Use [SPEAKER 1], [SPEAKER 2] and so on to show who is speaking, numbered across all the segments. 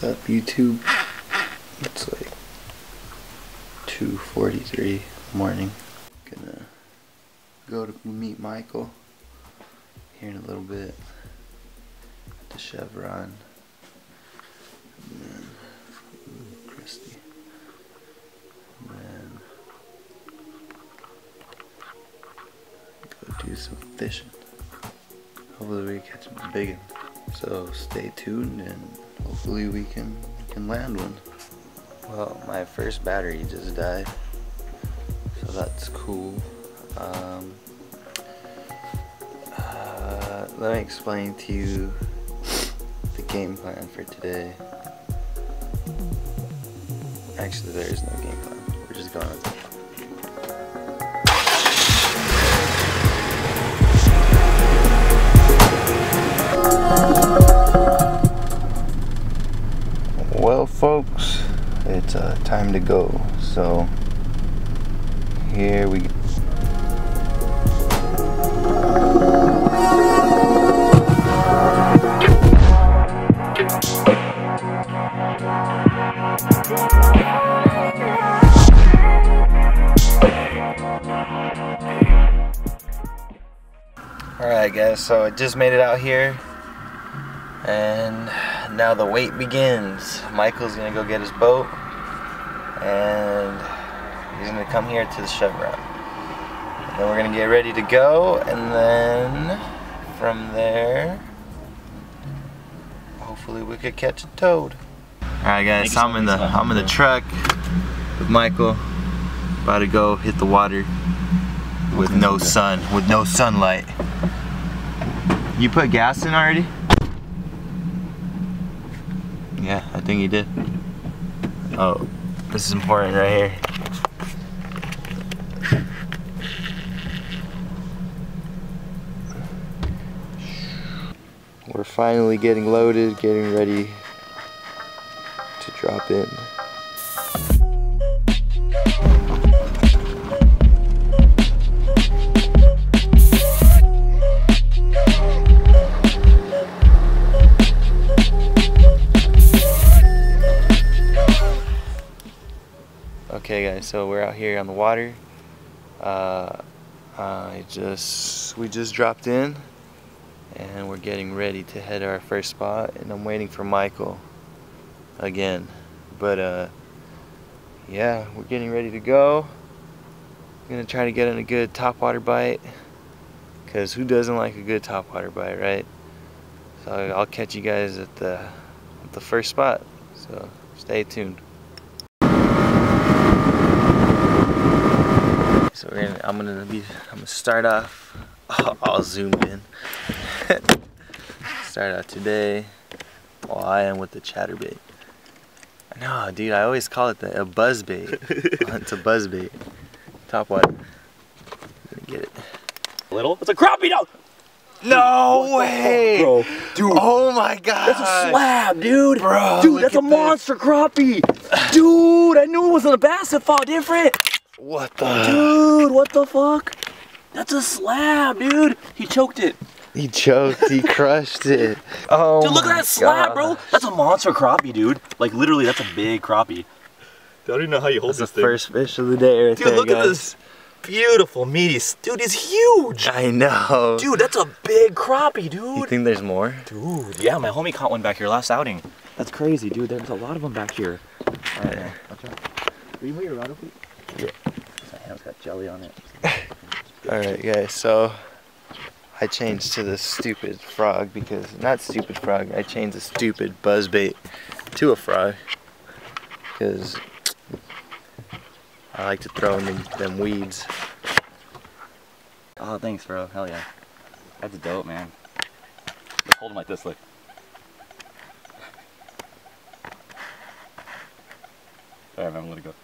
[SPEAKER 1] What's up YouTube? It's like 2.43 morning. Gonna go to meet Michael here in a little bit the Chevron. And then ooh, Christy. And then go do some fishing. Hopefully we catch a big one. So stay tuned and hopefully we can can land one. Well, my first battery just died, so that's cool. Um, uh, let me explain to you the game plan for today. Actually, there is no game plan. We're just going it's uh, time to go. So here we go. Alright guys, so I just made it out here and now the wait begins. Michael's gonna go get his boat and he's gonna come here to the Chevron. And then we're gonna get ready to go and then from there hopefully we could catch a toad. Alright guys, so I'm in the I'm in the truck with Michael about to go hit the water with no sun, with no sunlight. You put gas in already? Yeah, I think he did. Oh, this is important right here. We're finally getting loaded, getting ready to drop in. So we're out here on the water. Uh, I just we just dropped in and we're getting ready to head to our first spot and I'm waiting for Michael again. But uh yeah, we're getting ready to go. I'm gonna try to get in a good topwater bite. Cause who doesn't like a good topwater bite, right? So I'll catch you guys at the at the first spot. So stay tuned. So we're gonna, I'm gonna be, I'm gonna start off, I'll, I'll zoom in. start out today, while I am with the chatterbait. No, dude, I always call it the, a buzz bait. it's a buzz bait. Top what? Get it.
[SPEAKER 2] A Little? It's a crappie dog!
[SPEAKER 1] No way!
[SPEAKER 2] Bro, dude.
[SPEAKER 1] Oh my god!
[SPEAKER 2] That's a slab, dude.
[SPEAKER 1] Bro,
[SPEAKER 2] dude, that's a
[SPEAKER 1] this.
[SPEAKER 2] monster crappie. dude, I knew it wasn't a bass that fought different.
[SPEAKER 1] What the?
[SPEAKER 2] Dude, what the fuck? That's a slab, dude. He choked it.
[SPEAKER 1] He choked, he crushed it. Oh
[SPEAKER 2] Dude, look at that slab, bro. That's a monster crappie, dude. Like, literally, that's a big crappie.
[SPEAKER 3] I don't even know how you hold
[SPEAKER 1] That's the
[SPEAKER 3] this thing.
[SPEAKER 1] first fish of the day right
[SPEAKER 3] Dude,
[SPEAKER 1] there,
[SPEAKER 3] look
[SPEAKER 1] guys.
[SPEAKER 3] at this beautiful meaty. s- Dude, it's huge.
[SPEAKER 1] I know.
[SPEAKER 2] Dude, that's a big crappie, dude.
[SPEAKER 1] you think there's more?
[SPEAKER 2] Dude, yeah, my homie caught one back here last outing. That's crazy, dude. There's a lot of them back here. Alright,
[SPEAKER 1] Yeah.
[SPEAKER 2] watch out. Will you move your rod over?
[SPEAKER 1] Yeah.
[SPEAKER 2] My hand's got jelly on it.
[SPEAKER 1] Alright guys, so I changed to the stupid frog because, not stupid frog, I changed the stupid buzzbait to a frog because I like to throw in them, them weeds.
[SPEAKER 2] Oh, thanks, bro. Hell yeah. That's dope, man. Just hold him like this, look. Alright, man, I'm gonna go.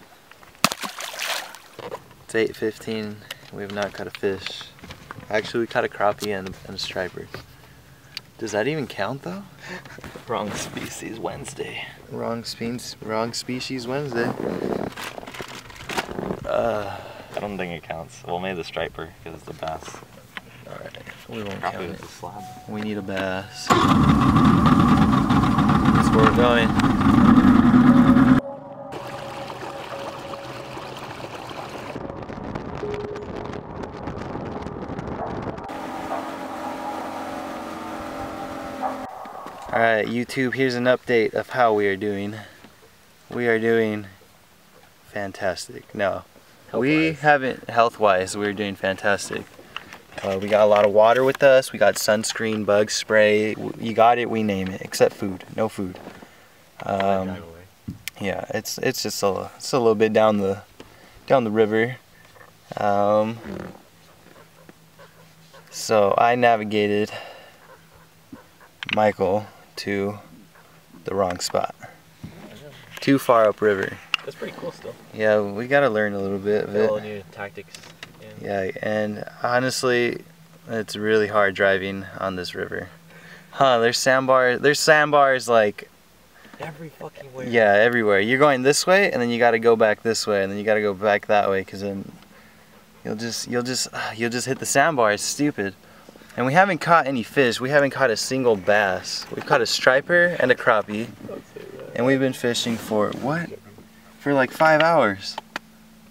[SPEAKER 1] It's 8.15, we have not caught a fish. Actually, we caught a crappie and, and a striper. Does that even count though?
[SPEAKER 3] Wrong species Wednesday.
[SPEAKER 1] Wrong species, wrong species Wednesday. Uh,
[SPEAKER 3] I don't think it counts. Well, maybe the striper because it's the bass.
[SPEAKER 1] alright, we won't
[SPEAKER 3] Crappie
[SPEAKER 1] count it.
[SPEAKER 3] a slab.
[SPEAKER 1] We need a bass. That's where we're going. Alright, YouTube, here's an update of how we are doing. We are doing fantastic. No, we
[SPEAKER 2] Health-wise.
[SPEAKER 1] haven't, health wise, we're doing fantastic. Uh, we got a lot of water with us. We got sunscreen, bug spray. You got it, we name it, except food. No food. Um, yeah, it's it's just a it's a little bit down the down the river. Um, so I navigated Michael to the wrong spot. Too far upriver.
[SPEAKER 2] That's pretty cool still.
[SPEAKER 1] Yeah, we gotta learn a little bit of it.
[SPEAKER 2] All new tactics.
[SPEAKER 1] Yeah, and honestly, it's really hard driving on this river. Huh? There's sandbars. There's sandbars like
[SPEAKER 2] Every fucking way.
[SPEAKER 1] yeah everywhere. You're going this way, and then you gotta go back this way, and then you gotta go back that way, cause then you'll just you'll just you'll just hit the sandbar. It's stupid. And we haven't caught any fish. We haven't caught a single bass. We've caught a striper and a crappie, and we've been fishing for what? For like five hours.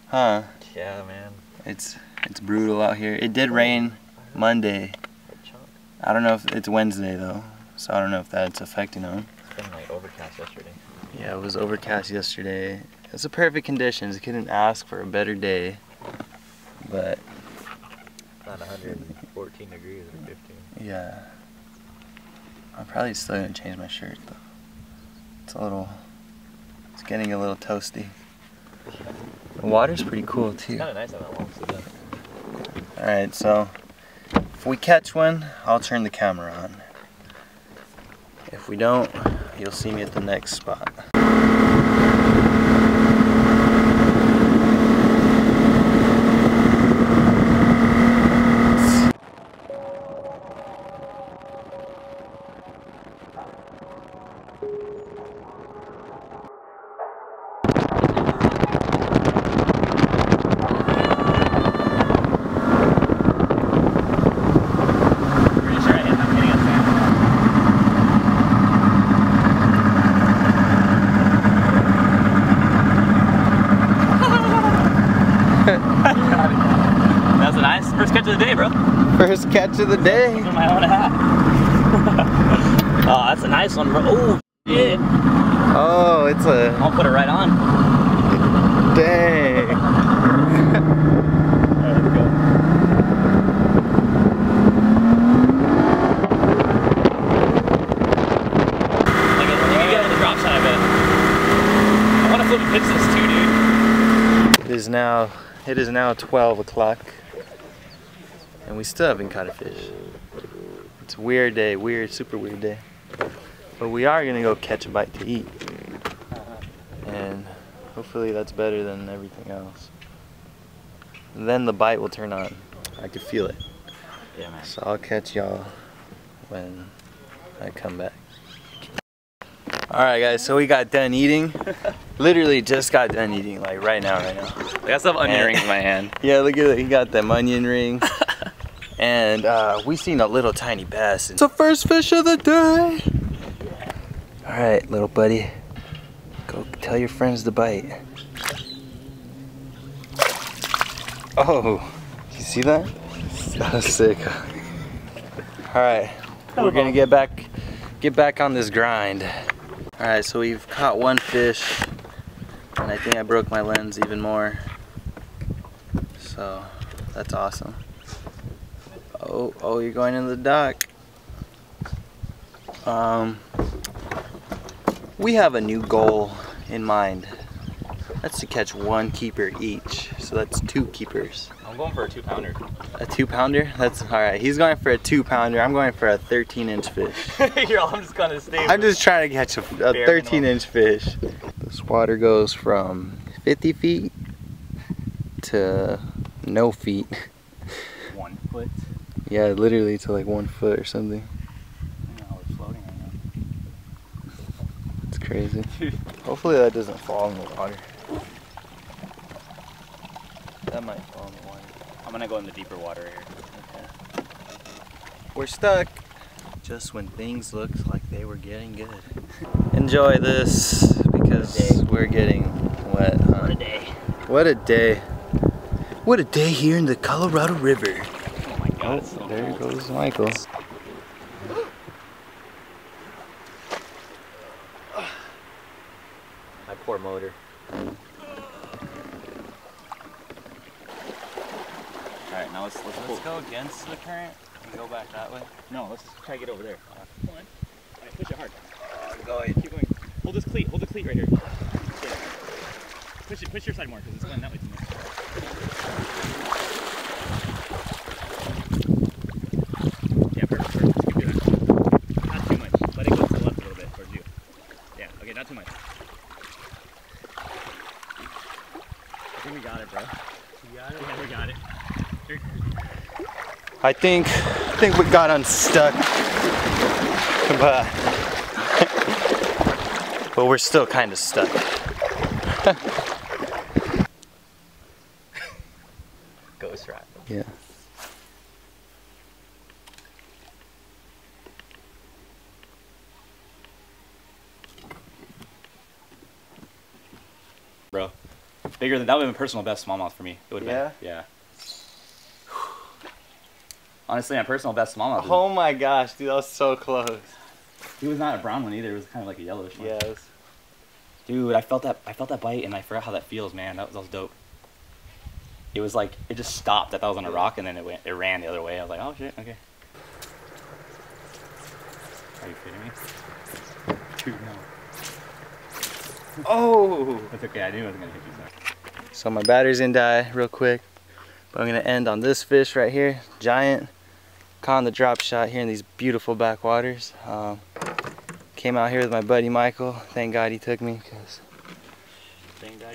[SPEAKER 1] Huh?
[SPEAKER 2] Yeah, man.
[SPEAKER 1] It's it's brutal out here. It did rain Monday. I don't know if it's Wednesday though, so I don't know if that's affecting them.
[SPEAKER 2] It's been like overcast yesterday.
[SPEAKER 1] Yeah, it was overcast yesterday. It's a perfect conditions. Couldn't ask for a better day. But
[SPEAKER 2] Not 114 degrees or 15.
[SPEAKER 1] yeah, I'm probably still gonna change my shirt though. It's a little. It's getting a little toasty. The water's pretty cool too.
[SPEAKER 2] kind of nice on that long sleeve.
[SPEAKER 1] All right, so if we catch one, I'll turn the camera on. If we don't, you'll see me at the next spot.
[SPEAKER 2] Pretty sure I hit, I'm hitting a fan. That's a nice first catch of the day, bro.
[SPEAKER 1] First catch of the day.
[SPEAKER 2] My own hat. oh, that's a nice one, bro. Oh, shit.
[SPEAKER 1] Oh, it's a
[SPEAKER 2] I'll put it right on.
[SPEAKER 1] dang.
[SPEAKER 2] Let's go. Like, you can get on the drop shot, I want to flip this too, dude.
[SPEAKER 1] It is now it is now 12 o'clock, and we still haven't caught a fish. It's a weird day, weird, super weird day. But we are gonna go catch a bite to eat, and hopefully that's better than everything else. Then the bite will turn on. I can feel it.
[SPEAKER 2] Yeah, man.
[SPEAKER 1] So I'll catch y'all when I come back. Alright guys, so we got done eating. Literally just got done eating, like right now, right now.
[SPEAKER 2] I got some onion
[SPEAKER 1] And-
[SPEAKER 2] rings in my hand.
[SPEAKER 1] Yeah, look at it. He got them onion rings. and uh, we seen a little tiny bass. It's the first fish of the day. Alright, little buddy. Go tell your friends to bite. Oh, you see that? That was sick. Alright, we're gonna get back get back on this grind. Alright, so we've caught one fish. And I think I broke my lens even more. So that's awesome. Oh, oh, you're going in the dock. Um, we have a new goal in mind. That's to catch one keeper each. So that's two keepers.
[SPEAKER 2] I'm going for a two pounder.
[SPEAKER 1] A two pounder? That's all right. He's going for a two pounder. I'm going for a 13 inch fish.
[SPEAKER 2] You're I'm just gonna stay.
[SPEAKER 1] I'm just trying to catch a, a 13
[SPEAKER 2] minimum.
[SPEAKER 1] inch fish. This water goes from 50 feet to no feet.
[SPEAKER 2] one foot.
[SPEAKER 1] Yeah, literally to like one foot or something.
[SPEAKER 2] I know floating right
[SPEAKER 1] It's crazy. Hopefully that doesn't fall in the water. That might fall in the water.
[SPEAKER 2] I'm gonna go in the deeper water here.
[SPEAKER 1] Okay. We're stuck. Just when things looked like they were getting good. Enjoy this because we're getting wet. Huh?
[SPEAKER 2] What a day.
[SPEAKER 1] What a day. What a day here in the Colorado River.
[SPEAKER 2] God, oh, so
[SPEAKER 1] there
[SPEAKER 2] cold.
[SPEAKER 1] goes Michael.
[SPEAKER 2] My poor motor. Alright, now let's, let's,
[SPEAKER 1] let's go against the current and go back that way.
[SPEAKER 2] No, let's try to get over there. Uh, push it hard.
[SPEAKER 1] Go ahead.
[SPEAKER 2] Keep going. Hold this cleat. Hold the cleat right here. Push it. Push your side more because it's going that way too much. I think
[SPEAKER 1] I think we got unstuck, but but we're still kind of stuck.
[SPEAKER 2] Ghost rat.
[SPEAKER 1] Yeah.
[SPEAKER 2] bro. Bigger than that would have been personal best smallmouth for me. It would have been. Yeah. Honestly, my personal best smallmouth.
[SPEAKER 1] Oh my gosh, dude, that was so close.
[SPEAKER 2] He was not a brown one either. It was kind of like a yellowish one.
[SPEAKER 1] Yes.
[SPEAKER 2] Dude, I felt that. I felt that bite, and I forgot how that feels, man. That was, that was dope. It was like it just stopped. I thought I was on a rock, and then it went. It ran the other way. I was like, oh shit, okay. Are you kidding me? Dude, no.
[SPEAKER 1] Oh.
[SPEAKER 2] That's okay. I knew I was gonna hit you. Sorry.
[SPEAKER 1] So my battery's gonna die real quick, but I'm gonna end on this fish right here, giant. Caught on the drop shot here in these beautiful backwaters. Um, came out here with my buddy Michael. Thank God he took me because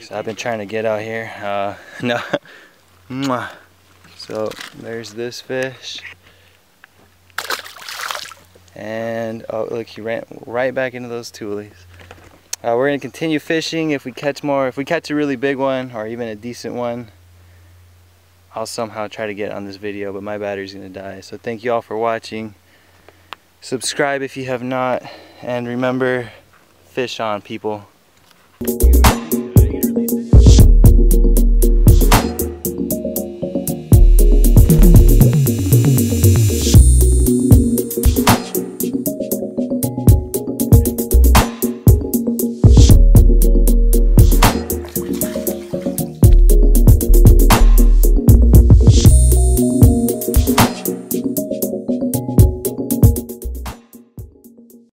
[SPEAKER 1] so I've been trying to get out here. Uh, no. So there's this fish. And oh look, he ran right back into those tules. Uh, we're gonna continue fishing. If we catch more, if we catch a really big one or even a decent one, I'll somehow try to get on this video, but my battery's gonna die. So thank you all for watching. Subscribe if you have not, and remember, fish on people.